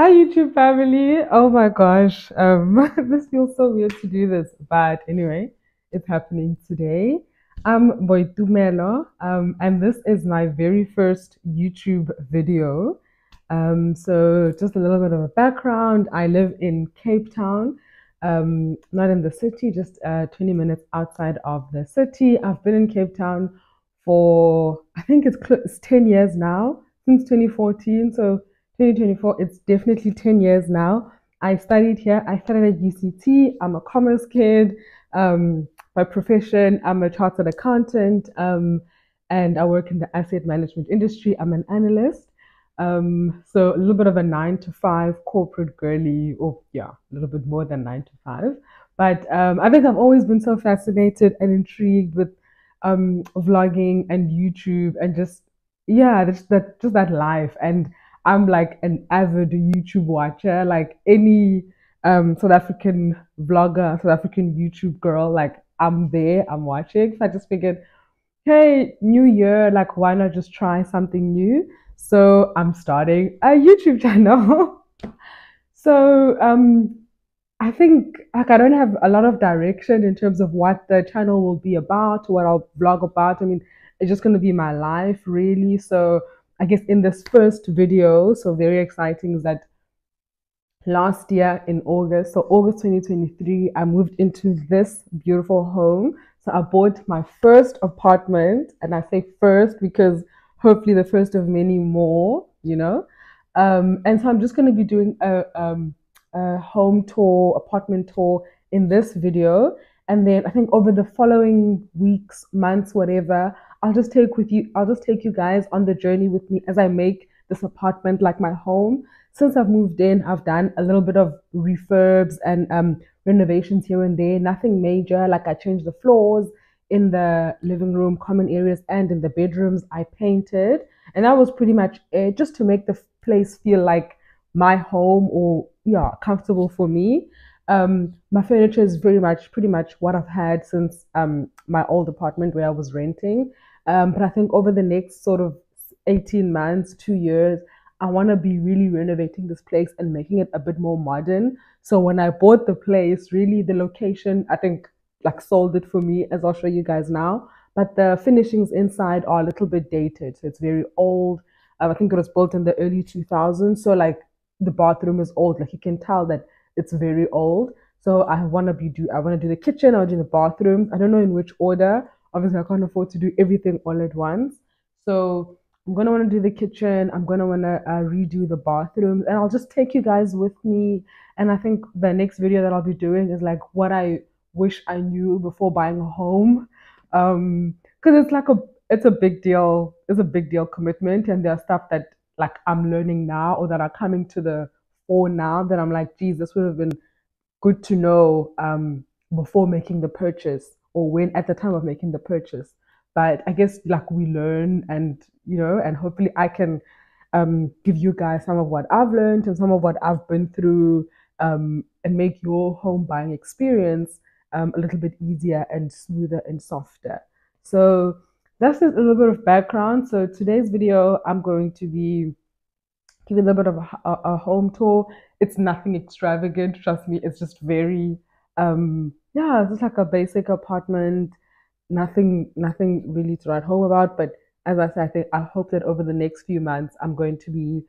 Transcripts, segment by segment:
Hi, YouTube family. Oh my gosh. Um, this feels so weird to do this, but anyway, it's happening today. I'm Boitumelo, um, and this is my very first YouTube video. Um, so just a little bit of a background. I live in Cape Town, um, not in the city, just uh, 20 minutes outside of the city. I've been in Cape Town for, I think it's, it's 10 years now, since 2014. So 2024, it's definitely 10 years now. I studied here. I studied at UCT. I'm a commerce kid. Um, by profession, I'm a chartered accountant, um, and I work in the asset management industry. I'm an analyst. Um, so a little bit of a nine to five corporate girly, or yeah, a little bit more than nine to five. But um, I think I've always been so fascinated and intrigued with um, vlogging and YouTube and just yeah, just that just that life. And I'm like an avid YouTube watcher. Like any um, South African vlogger, South African YouTube girl, like I'm there, I'm watching. So I just figured hey, new year, like why not just try something new? So I'm starting a YouTube channel. so um I think like I don't have a lot of direction in terms of what the channel will be about, what I'll vlog about. I mean, it's just gonna be my life really. So I guess in this first video, so very exciting is that last year in August, so August 2023, I moved into this beautiful home. So I bought my first apartment, and I say first because hopefully the first of many more, you know. Um, and so I'm just going to be doing a, um, a home tour, apartment tour in this video. And then I think over the following weeks, months, whatever, I'll just take with you, I'll just take you guys on the journey with me as I make this apartment like my home. Since I've moved in, I've done a little bit of refurbs and um, renovations here and there, nothing major. Like I changed the floors in the living room, common areas, and in the bedrooms. I painted, and that was pretty much it, just to make the place feel like my home or yeah, comfortable for me. Um, my furniture is very much pretty much what I've had since um, my old apartment where I was renting. Um, but I think over the next sort of 18 months, two years, I want to be really renovating this place and making it a bit more modern. So when I bought the place, really the location, I think like sold it for me, as I'll show you guys now. But the finishings inside are a little bit dated. So it's very old. Um, I think it was built in the early 2000s. So like the bathroom is old. Like you can tell that it's very old. So I want to be do I want to do the kitchen. I want to do the bathroom. I don't know in which order. Obviously, I can't afford to do everything all at once. So I'm gonna want to do the kitchen. I'm gonna want to uh, redo the bathrooms, and I'll just take you guys with me. And I think the next video that I'll be doing is like what I wish I knew before buying a home, um, because it's like a it's a big deal. It's a big deal commitment, and there are stuff that like I'm learning now or that are coming to the fore now that I'm like, geez, this would have been good to know um, before making the purchase or when at the time of making the purchase. But I guess like we learn and you know, and hopefully I can um, give you guys some of what I've learned and some of what I've been through um, and make your home buying experience um, a little bit easier and smoother and softer. So that's just a little bit of background. So today's video, I'm going to be giving a little bit of a, a, a home tour. It's nothing extravagant, trust me. It's just very, um, yeah, it's just like a basic apartment. Nothing, nothing really to write home about. But as I said, I think I hope that over the next few months, I'm going to be,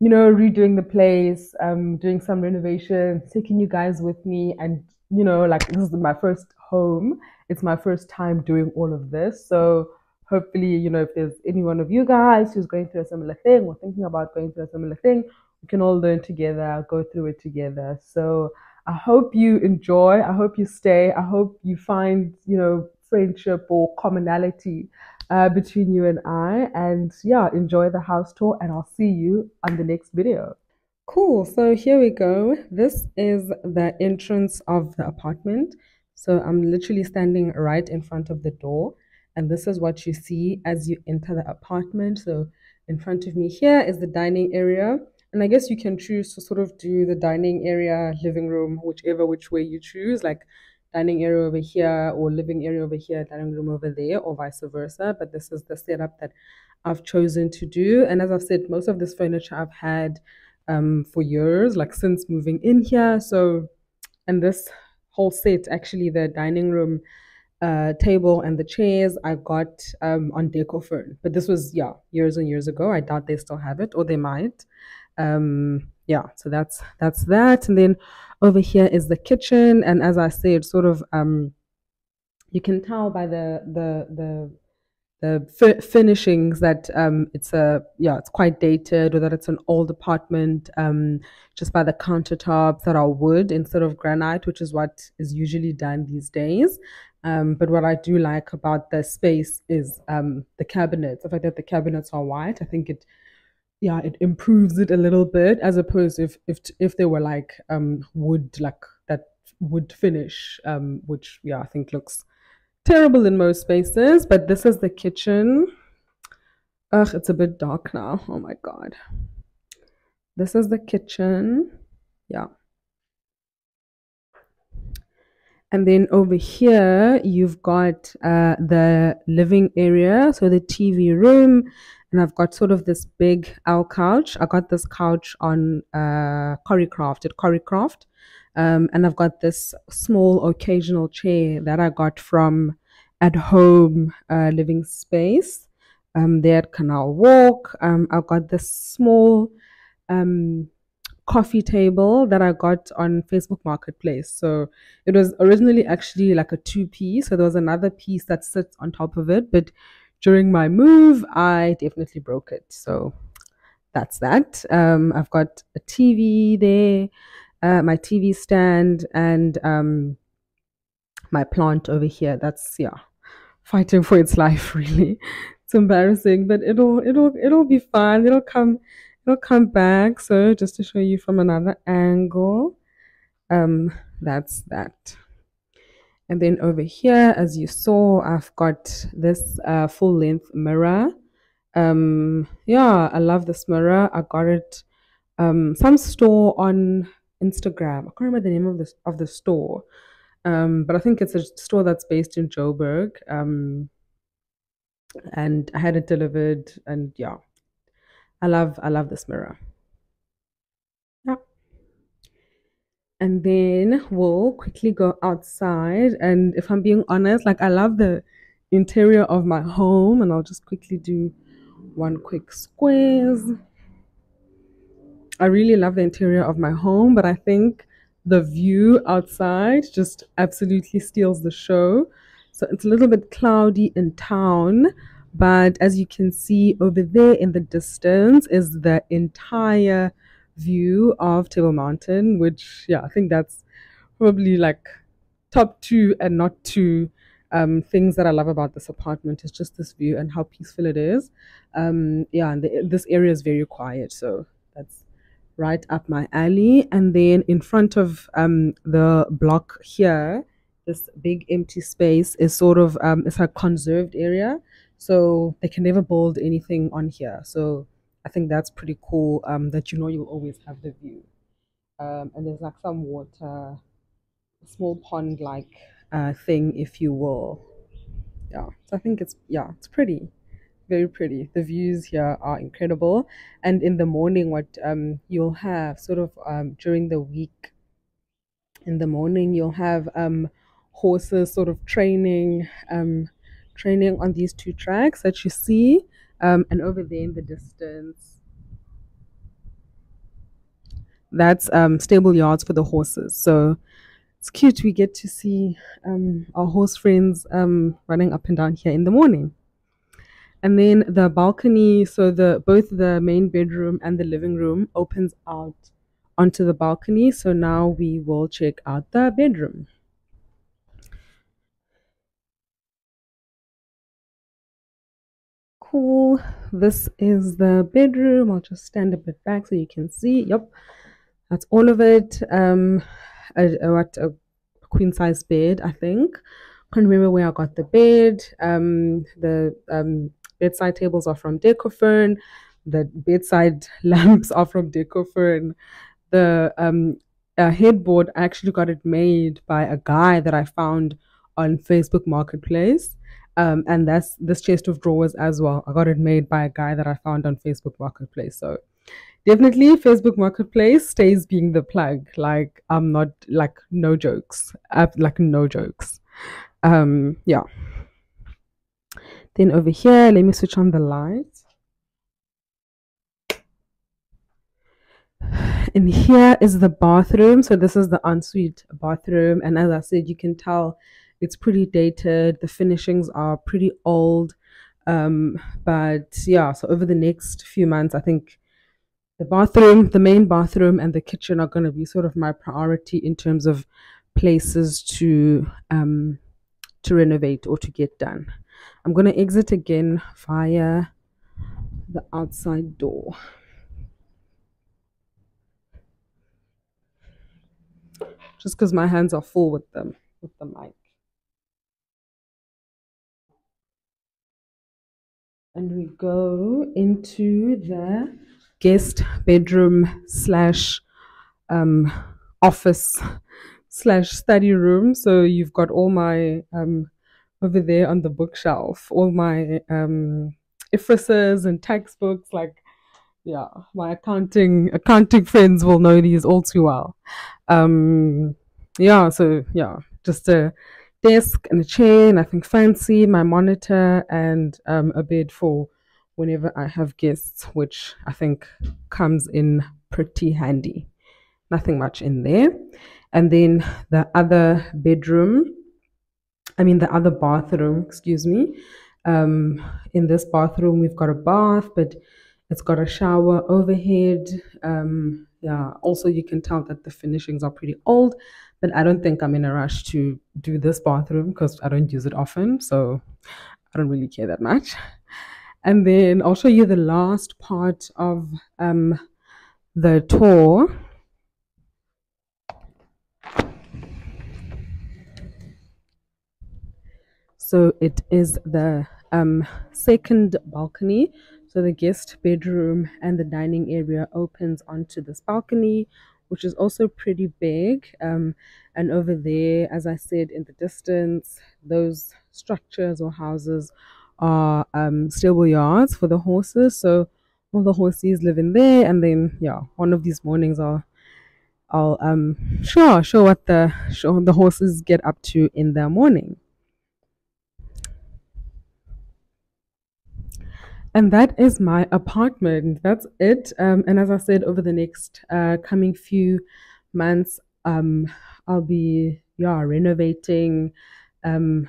you know, redoing the place, um, doing some renovations, taking you guys with me, and you know, like this is my first home. It's my first time doing all of this, so hopefully, you know, if there's any one of you guys who's going through a similar thing or thinking about going through a similar thing, we can all learn together, go through it together. So I hope you enjoy. I hope you stay. I hope you find, you know, friendship or commonality uh, between you and I. And yeah, enjoy the house tour, and I'll see you on the next video. Cool. So here we go. This is the entrance of the apartment. So I'm literally standing right in front of the door. And this is what you see as you enter the apartment. So in front of me here is the dining area. And I guess you can choose to sort of do the dining area, living room, whichever which way you choose, like dining area over here or living area over here, dining room over there, or vice versa. But this is the setup that I've chosen to do. And as I've said, most of this furniture I've had um, for years, like since moving in here. So, and this whole set, actually, the dining room uh, table and the chairs, I got um, on Decofurn. But this was, yeah, years and years ago. I doubt they still have it, or they might. Um, yeah, so that's that's that. And then over here is the kitchen, and as I said, sort of um, you can tell by the the the the finishings that um, it's a yeah it's quite dated or that it's an old apartment um, just by the countertops that are wood instead of granite which is what is usually done these days. Um, but what I do like about the space is um, the cabinets. The fact that the cabinets are white I think it yeah it improves it a little bit as opposed if if if they were like um, wood like that wood finish um, which yeah I think looks terrible in most spaces, but this is the kitchen. Ugh, it's a bit dark now. Oh my god. This is the kitchen. Yeah. And then over here, you've got uh, the living area, so the TV room. And I've got sort of this big L couch. I got this couch on uh, Coricraft at Coricraft. Um, and I've got this small occasional chair that I got from at home uh, living space um, there at Canal Walk. Um, I've got this small um, coffee table that I got on Facebook Marketplace. So it was originally actually like a two piece. So there was another piece that sits on top of it. But during my move, I definitely broke it. So that's that. Um, I've got a TV there uh, my TV stand, and um, my plant over here. That's yeah, fighting for its life. Really, it's embarrassing, but it'll it'll it'll be fine. It'll come it'll come back. So just to show you from another angle, um, that's that. And then over here, as you saw, I've got this uh, full length mirror. Um, yeah, I love this mirror. I got it um, some store on Instagram. I can't remember the name of the of the store, um, but I think it's a store that's based in Joburg. Um, and I had it delivered, and yeah, I love I love this mirror. Yeah. And then we'll quickly go outside. And if I'm being honest, like I love the interior of my home, and I'll just quickly do one quick squeeze. I really love the interior of my home, but I think the view outside just absolutely steals the show. So it's a little bit cloudy in town, but as you can see over there in the distance is the entire view of Table Mountain, which, yeah, I think that's probably like top two and not two um, things that I love about this apartment is just this view and how peaceful it is. Um, yeah, and the, this area is very quiet, so that's right up my alley. And then in front of um, the block here, this big empty space is sort of um, it's a conserved area, so they can never build anything on here. So I think that's pretty cool. Um, that you know you'll always have the view. Um, and there's like some water, small pond like uh, thing, if you will. Yeah, so I think it's yeah, it's pretty very pretty. The views here are incredible. And in the morning, what um, you'll have sort of um, during the week, in the morning, you'll have um, horses sort of training, um, training on these two tracks that you see. Um, and over there in the distance, that's um, stable yards for the horses. So it's cute. We get to see um, our horse friends um, running up and down here in the morning and then the balcony so the both the main bedroom and the living room opens out onto the balcony so now we will check out the bedroom cool this is the bedroom. I'll just stand a bit back so you can see. Yep that's all of it. Um a, a, what a queen size bed i think. Can't remember where i got the bed. Um the um bedside tables are from Decofurn. The bedside lamps are from Decofurn. The um, headboard, I actually got it made by a guy that I found on Facebook Marketplace. Um, and that's this chest of drawers as well. I got it made by a guy that I found on Facebook Marketplace. So, definitely Facebook Marketplace stays being the plug. Like I'm not like no jokes. Like no jokes. Um, yeah. Then over here, let me switch on the lights. And here is the bathroom. So this is the ensuite bathroom. And as I said, you can tell it's pretty dated. The finishings are pretty old. Um, but yeah, so over the next few months, I think the bathroom, the main bathroom, and the kitchen are going to be sort of my priority in terms of places to um, to renovate or to get done. I'm going to exit again via the outside door. Just because my hands are full with them, with the mic. And we go into the guest bedroom slash um, office slash study room. So you've got all my um, over there on the bookshelf, all my um, IFRSs and textbooks. Like, yeah, my accounting accounting friends will know these all too well. Um, yeah, so yeah, just a desk and a chair, nothing fancy. My monitor and um, a bed for whenever I have guests, which I think comes in pretty handy. Nothing much in there. And then the other bedroom, I mean, the other bathroom, excuse me. Um, in this bathroom, we've got a bath, but it's got a shower overhead. Um, yeah, also, you can tell that the finishings are pretty old, but I don't think I'm in a rush to do this bathroom because I don't use it often. So I don't really care that much. And then I'll show you the last part of um, the tour. So it is the um, second balcony. So the guest bedroom and the dining area opens onto this balcony, which is also pretty big. Um, and over there, as I said in the distance, those structures or houses are um, stable yards for the horses. So all the horses live in there, and then yeah, one of these mornings I'll I'll um show show what the show the horses get up to in the morning. And that is my apartment. That's it. Um, and as I said, over the next uh, coming few months, um, I'll be yeah renovating, um,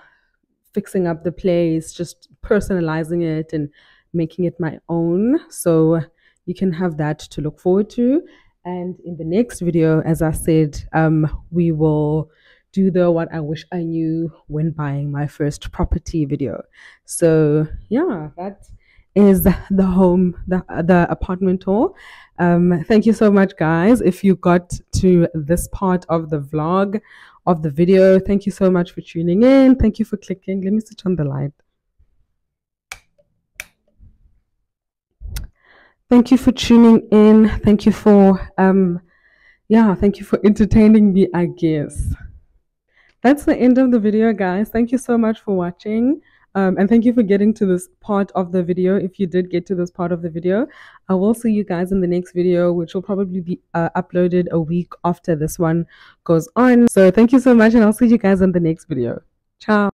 fixing up the place, just personalizing it and making it my own. So you can have that to look forward to. And in the next video, as I said, um, we will do the what I wish I knew when buying my first property video. So yeah, that is the home, the the apartment tour. Um, thank you so much, guys. If you got to this part of the vlog of the video. Thank you so much for tuning in. Thank you for clicking. Let me switch on the light. Thank you for tuning in. Thank you for um yeah, thank you for entertaining me, I guess. That's the end of the video, guys. Thank you so much for watching. Um, and thank you for getting to this part of the video. If you did get to this part of the video, I will see you guys in the next video, which will probably be uh, uploaded a week after this one goes on. So thank you so much, and I'll see you guys in the next video. Ciao.